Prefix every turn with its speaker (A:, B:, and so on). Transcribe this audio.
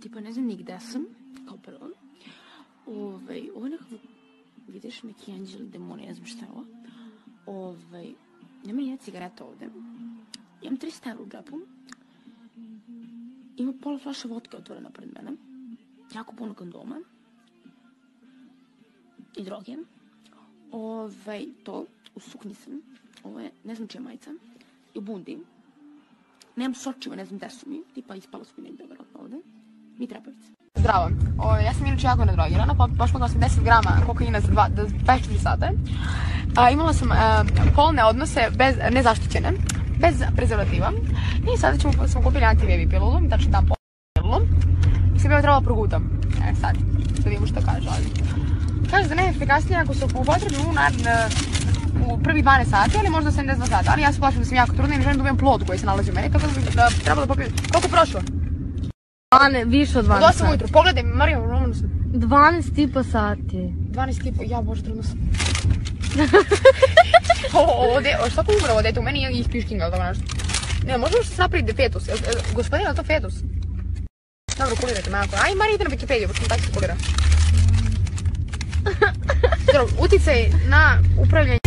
A: tipa ne znam ni gde sam, kao prvo. Ovaj, ovo nekako, vidiš, neki anđeli, demoni, ne znam šta je ovo. Ovaj, nema ni jedna cigareta ovde. Imam 300 evra u džepu. Ima pola flaša vodke otvorena pred mene. Jako puno kondoma. I droge. Ovaj, to, u suknji sam. Ovo je, ne znam čija majica. I u bundi. Nemam sočiva, ne znam gde su mi. Tipa ispala su mi negde, verovatno ovde. Mi trepavice.
B: Zdravo. Ja sam inače jako nadrogirana, pa pošla ga 80 grama kokaina za dva- za 24 sata. A, imala sam a, polne odnose bez, nezaštićene, bez prezervativa. I sada ćemo, smo kupili antivevi pilulu, tačno dam pol pilulu. Sam ja trebala progutam. E sad, da vidimo što kaže, ali... Kaže da ne je efikasnije ako se upotrebi u, na- u prvi 12 sati, ali možda 72 sata. Ali ja se plašim da sam jako trudna i ne želim da ubijem plod koji se nalazi u meni, tako da bi da, trebalo da popijem... Koliko prošlo?
C: Dvane, više od
B: Od
C: 12
B: 8
C: sati.
B: ujutru. Pogledaj, Marija, Romanu se
C: 12 i po sati.
B: 12 i po, ja bože, trudno sam. o, ovo de, o, šta ko umre ovo dete? U meni je ih piškinga, ili tako nešto. Ne, možda što se napravi fetus. Je li to fetus? Dobro, kulirajte me ako. Aj, Marija, ide na Wikipediju, pošto tako se kulira. Uticaj na upravljanje